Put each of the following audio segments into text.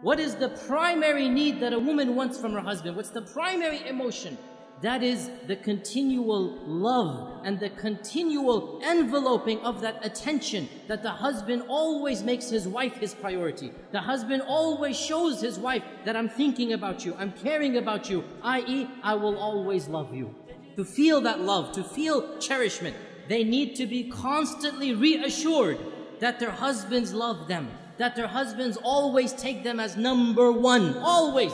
What is the primary need that a woman wants from her husband? What's the primary emotion? That is the continual love and the continual enveloping of that attention that the husband always makes his wife his priority. The husband always shows his wife that I'm thinking about you, I'm caring about you, i.e., I will always love you. To feel that love, to feel cherishment, they need to be constantly reassured that their husbands love them, that their husbands always take them as number one, always.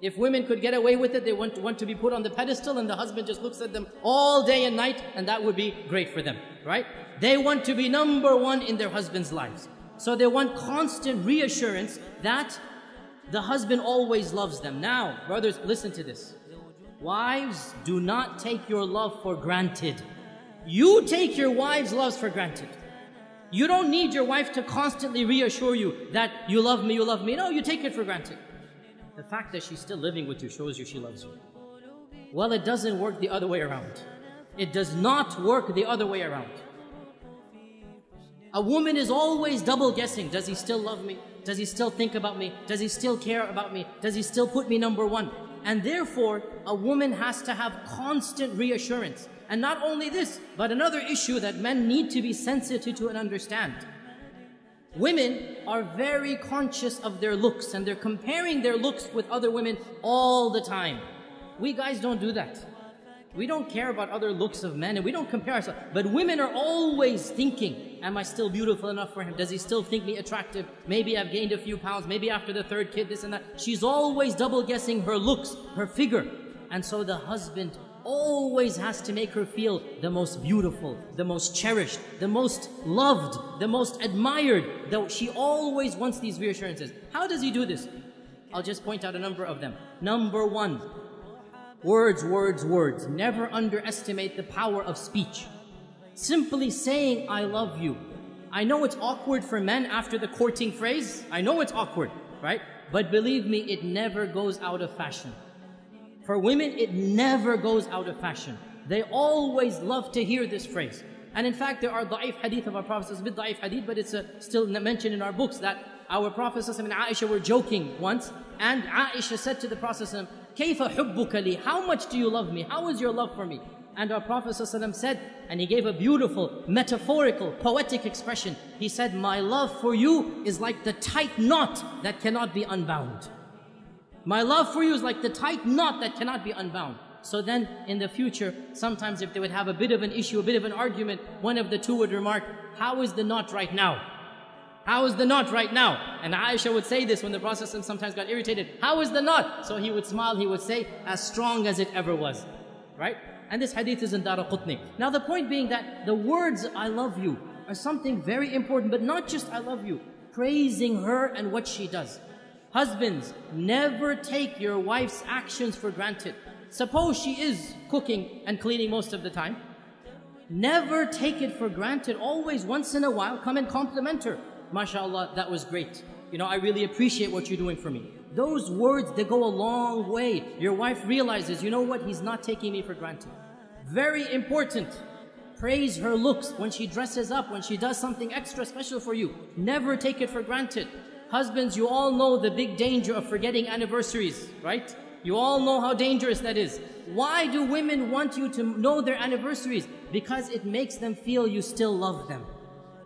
If women could get away with it, they want, want to be put on the pedestal and the husband just looks at them all day and night and that would be great for them, right? They want to be number one in their husband's lives. So they want constant reassurance that the husband always loves them. Now, brothers, listen to this. Wives, do not take your love for granted. You take your wives' loves for granted. You don't need your wife to constantly reassure you that you love me, you love me. No, you take it for granted. The fact that she's still living with you shows you she loves you. Well, it doesn't work the other way around. It does not work the other way around. A woman is always double guessing. Does he still love me? Does he still think about me? Does he still care about me? Does he still put me number one? And therefore, a woman has to have constant reassurance. And not only this, but another issue that men need to be sensitive to and understand. Women are very conscious of their looks and they're comparing their looks with other women all the time. We guys don't do that. We don't care about other looks of men and we don't compare ourselves. But women are always thinking, am I still beautiful enough for him? Does he still think me attractive? Maybe I've gained a few pounds. Maybe after the third kid, this and that. She's always double guessing her looks, her figure. And so the husband always has to make her feel the most beautiful, the most cherished, the most loved, the most admired. Though she always wants these reassurances. How does he do this? I'll just point out a number of them. Number one, Words, words, words. Never underestimate the power of speech. Simply saying, I love you. I know it's awkward for men after the courting phrase. I know it's awkward, right? But believe me, it never goes out of fashion. For women, it never goes out of fashion. They always love to hear this phrase. And in fact, there are da'if hadith of our Prophet, it's a bit da'if hadith, but it's a, still mentioned in our books that our Prophet and Aisha were joking once, and Aisha said to the Prophet, Kaifa hubbuka? How much do you love me? How is your love for me? And our Prophet said, and he gave a beautiful, metaphorical, poetic expression. He said, My love for you is like the tight knot that cannot be unbound. My love for you is like the tight knot that cannot be unbound. So then, in the future, sometimes if they would have a bit of an issue, a bit of an argument, one of the two would remark, How is the knot right now? How is the knot right now? And Aisha would say this when the Prophet sometimes got irritated. How is the knot? So he would smile, he would say, as strong as it ever was. Right? And this hadith is in Daraqutni. Now the point being that the words, I love you, are something very important, but not just I love you. Praising her and what she does. Husbands, never take your wife's actions for granted. Suppose she is cooking and cleaning most of the time. Never take it for granted. Always, once in a while, come and compliment her mashallah, that was great. You know, I really appreciate what you're doing for me. Those words, they go a long way. Your wife realizes, you know what, he's not taking me for granted. Very important. Praise her looks when she dresses up, when she does something extra special for you. Never take it for granted. Husbands, you all know the big danger of forgetting anniversaries, right? You all know how dangerous that is. Why do women want you to know their anniversaries? Because it makes them feel you still love them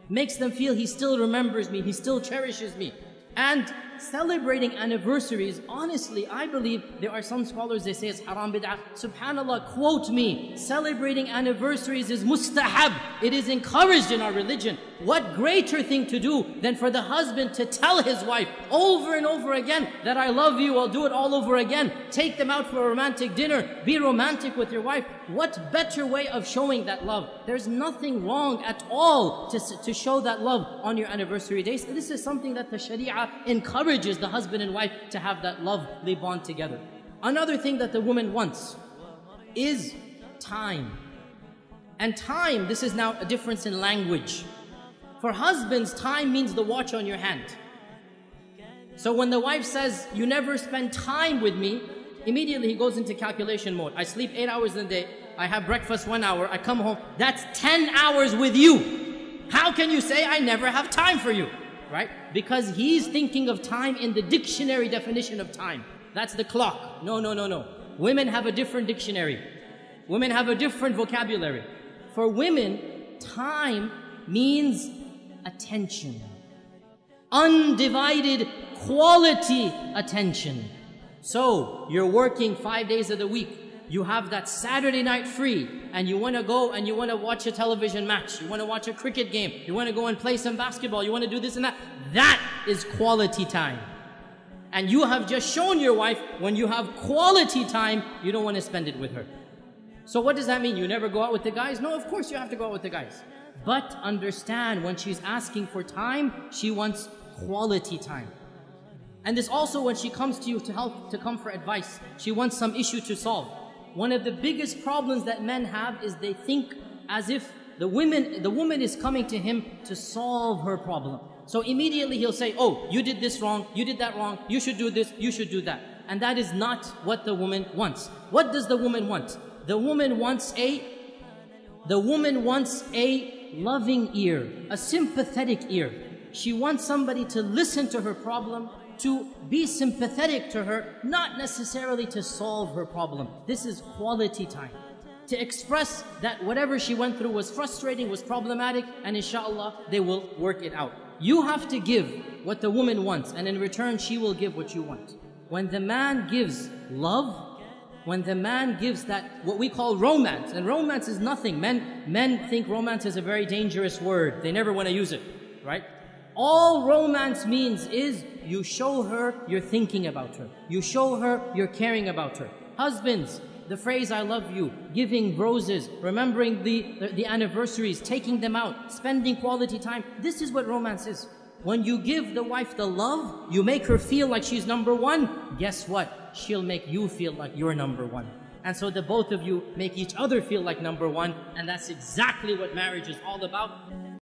makes them feel he still remembers me, he still cherishes me. And celebrating anniversaries, honestly, I believe there are some scholars, they say it's haram bid'ah. Subhanallah, quote me, celebrating anniversaries is mustahab. It is encouraged in our religion. What greater thing to do than for the husband to tell his wife over and over again that I love you, I'll do it all over again. Take them out for a romantic dinner. Be romantic with your wife. What better way of showing that love? There's nothing wrong at all to, to show that love on your anniversary days. This is something that the Sharia encourages the husband and wife to have that love lovely bond together. Another thing that the woman wants is time. And time, this is now a difference in language. For husbands, time means the watch on your hand. So when the wife says, you never spend time with me, immediately he goes into calculation mode. I sleep eight hours in the day, I have breakfast one hour, I come home, that's 10 hours with you. How can you say I never have time for you? Right? Because he's thinking of time in the dictionary definition of time. That's the clock. No, no, no, no. Women have a different dictionary. Women have a different vocabulary. For women, time means attention. Undivided quality attention. So, you're working five days of the week. You have that Saturday night free and you want to go and you want to watch a television match. You want to watch a cricket game. You want to go and play some basketball. You want to do this and that. That is quality time. And you have just shown your wife when you have quality time, you don't want to spend it with her. So what does that mean? You never go out with the guys? No, of course you have to go out with the guys. But understand when she's asking for time, she wants quality time. And this also when she comes to you to help, to come for advice, she wants some issue to solve. One of the biggest problems that men have is they think as if the women, the woman is coming to him to solve her problem. So immediately he'll say, oh, you did this wrong, you did that wrong, you should do this, you should do that. And that is not what the woman wants. What does the woman want? The woman wants a, the woman wants a loving ear, a sympathetic ear. She wants somebody to listen to her problem, to be sympathetic to her, not necessarily to solve her problem. This is quality time. To express that whatever she went through was frustrating, was problematic, and inshallah, they will work it out. You have to give what the woman wants, and in return, she will give what you want. When the man gives love, when the man gives that, what we call romance, and romance is nothing. Men, men think romance is a very dangerous word. They never want to use it, right? All romance means is you show her you're thinking about her. You show her you're caring about her. Husbands, the phrase I love you, giving roses, remembering the, the, the, anniversaries, taking them out, spending quality time. This is what romance is. When you give the wife the love, you make her feel like she's number one. Guess what? She'll make you feel like you're number one. And so the both of you make each other feel like number one. And that's exactly what marriage is all about.